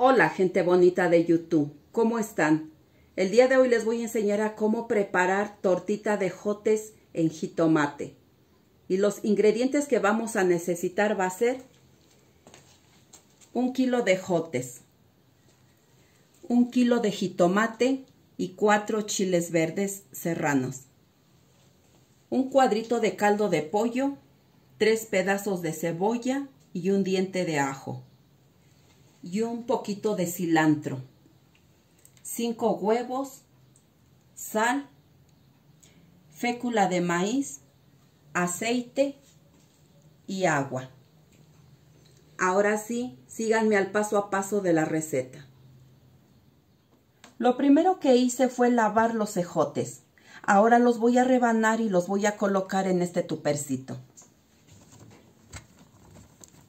Hola gente bonita de YouTube, ¿cómo están? El día de hoy les voy a enseñar a cómo preparar tortita de jotes en jitomate. Y los ingredientes que vamos a necesitar va a ser un kilo de jotes, un kilo de jitomate y cuatro chiles verdes serranos, un cuadrito de caldo de pollo, tres pedazos de cebolla y un diente de ajo y un poquito de cilantro, cinco huevos, sal, fécula de maíz, aceite y agua. Ahora sí, síganme al paso a paso de la receta. Lo primero que hice fue lavar los cejotes. Ahora los voy a rebanar y los voy a colocar en este tupercito.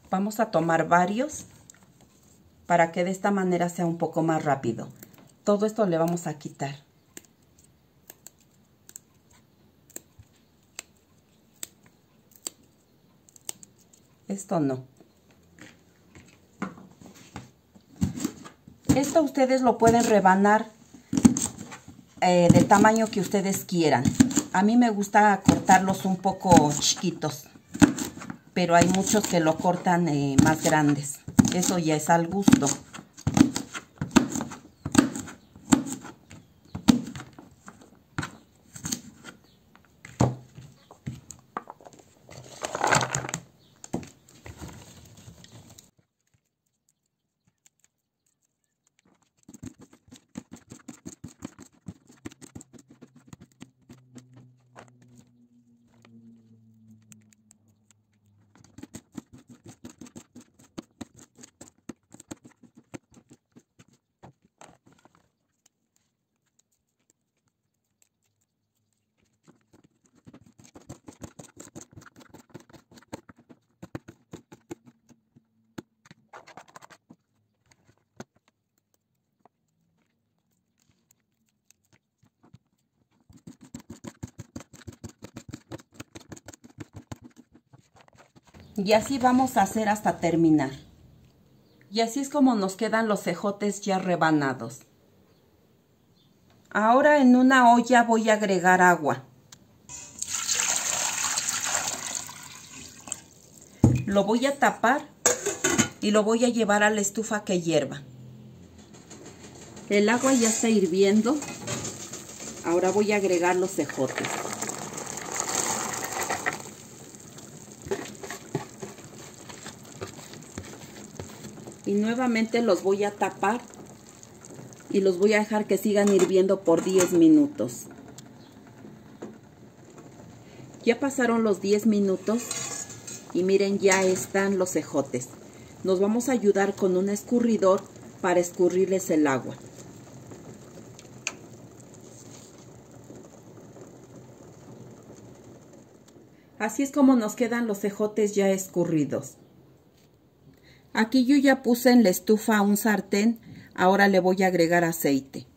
Vamos a tomar varios para que de esta manera sea un poco más rápido. Todo esto le vamos a quitar. Esto no. Esto ustedes lo pueden rebanar eh, del tamaño que ustedes quieran. A mí me gusta cortarlos un poco chiquitos, pero hay muchos que lo cortan eh, más grandes. Eso ya es al gusto. Y así vamos a hacer hasta terminar. Y así es como nos quedan los cejotes ya rebanados. Ahora en una olla voy a agregar agua. Lo voy a tapar y lo voy a llevar a la estufa que hierva. El agua ya está hirviendo. Ahora voy a agregar los cejotes. Y nuevamente los voy a tapar y los voy a dejar que sigan hirviendo por 10 minutos. Ya pasaron los 10 minutos y miren ya están los cejotes. Nos vamos a ayudar con un escurridor para escurrirles el agua. Así es como nos quedan los cejotes ya escurridos. Aquí yo ya puse en la estufa un sartén, ahora le voy a agregar aceite.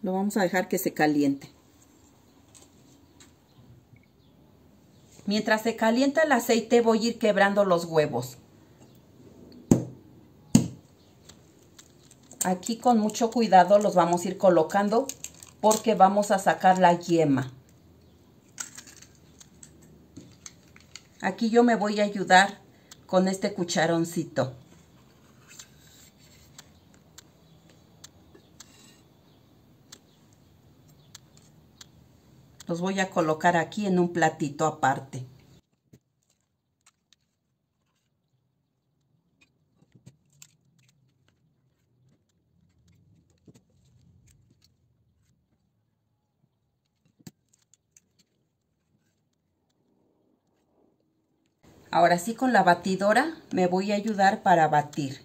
Lo vamos a dejar que se caliente. Mientras se calienta el aceite voy a ir quebrando los huevos. Aquí con mucho cuidado los vamos a ir colocando porque vamos a sacar la yema. Aquí yo me voy a ayudar con este cucharoncito. Los voy a colocar aquí en un platito aparte. Ahora sí con la batidora me voy a ayudar para batir.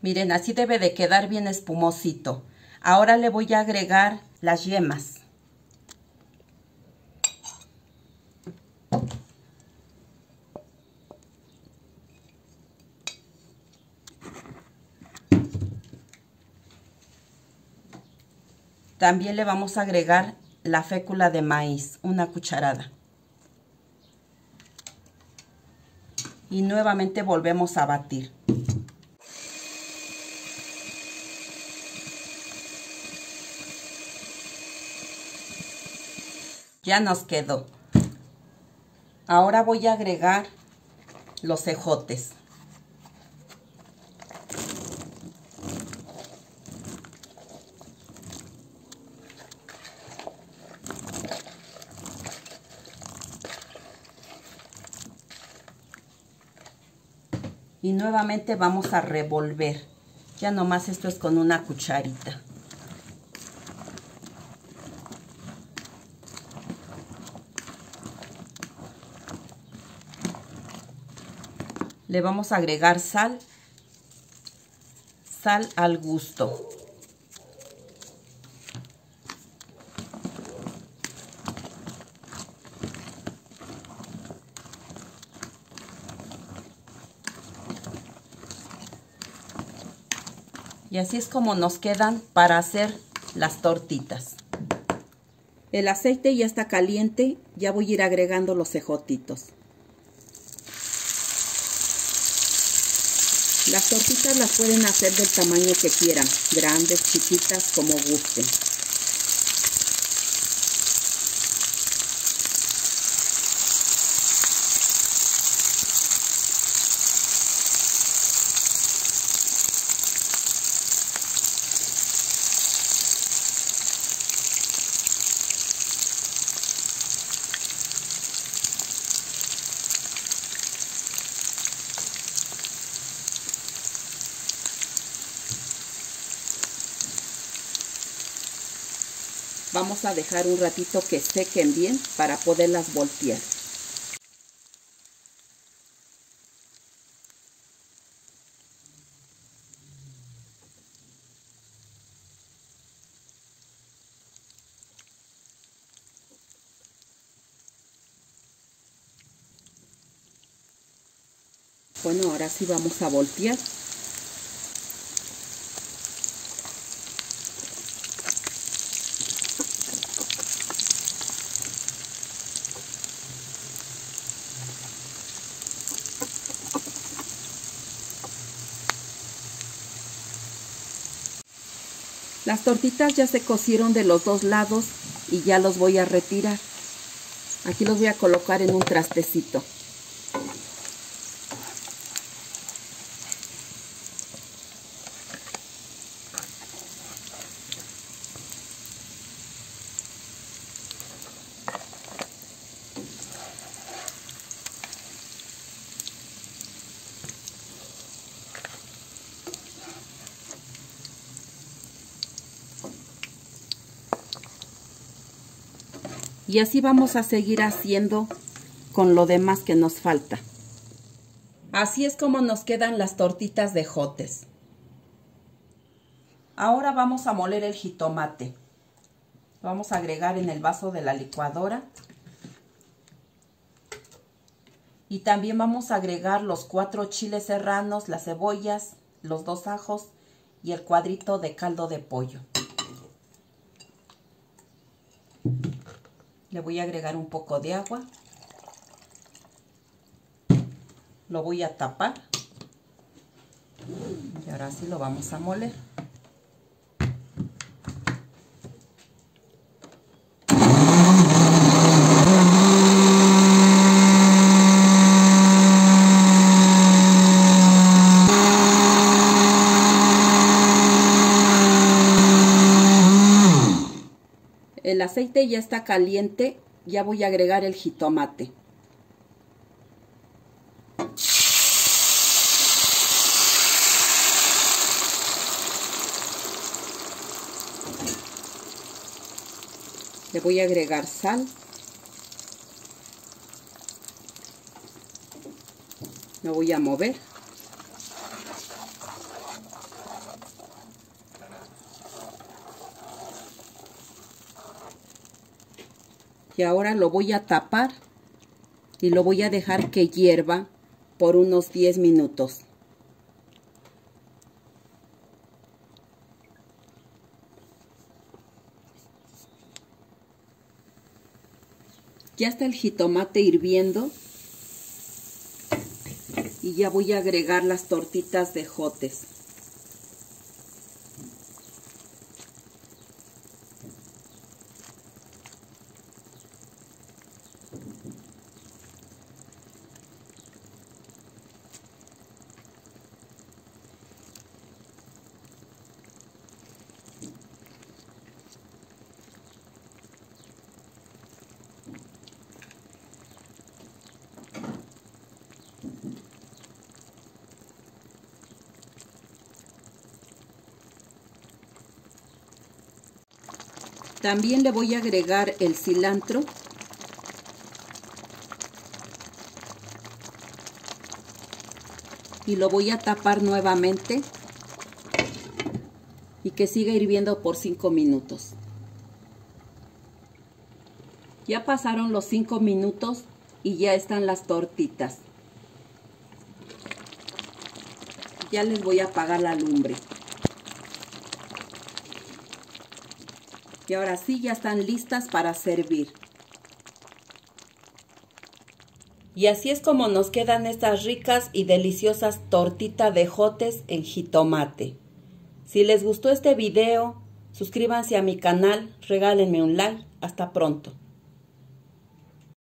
Miren, así debe de quedar bien espumosito. Ahora le voy a agregar las yemas. También le vamos a agregar la fécula de maíz, una cucharada. Y nuevamente volvemos a batir. Ya nos quedó. Ahora voy a agregar los cejotes. Nuevamente vamos a revolver. Ya nomás esto es con una cucharita. Le vamos a agregar sal sal al gusto Y así es como nos quedan para hacer las tortitas. El aceite ya está caliente, ya voy a ir agregando los cejotitos. Las tortitas las pueden hacer del tamaño que quieran, grandes, chiquitas, como gusten. Vamos a dejar un ratito que sequen bien para poderlas voltear. Bueno, ahora sí vamos a voltear. Las tortitas ya se cocieron de los dos lados y ya los voy a retirar. Aquí los voy a colocar en un trastecito. Y así vamos a seguir haciendo con lo demás que nos falta. Así es como nos quedan las tortitas de jotes. Ahora vamos a moler el jitomate. Vamos a agregar en el vaso de la licuadora. Y también vamos a agregar los cuatro chiles serranos, las cebollas, los dos ajos y el cuadrito de caldo de pollo. Le voy a agregar un poco de agua. Lo voy a tapar. Y ahora sí lo vamos a moler. El aceite ya está caliente, ya voy a agregar el jitomate. Le voy a agregar sal. Lo voy a mover. Y ahora lo voy a tapar y lo voy a dejar que hierva por unos 10 minutos. Ya está el jitomate hirviendo y ya voy a agregar las tortitas de jotes. También le voy a agregar el cilantro. Y lo voy a tapar nuevamente. Y que siga hirviendo por 5 minutos. Ya pasaron los 5 minutos y ya están las tortitas. Ya les voy a apagar la lumbre. Y ahora sí ya están listas para servir. Y así es como nos quedan estas ricas y deliciosas tortitas de jotes en jitomate. Si les gustó este video, suscríbanse a mi canal, regálenme un like. Hasta pronto.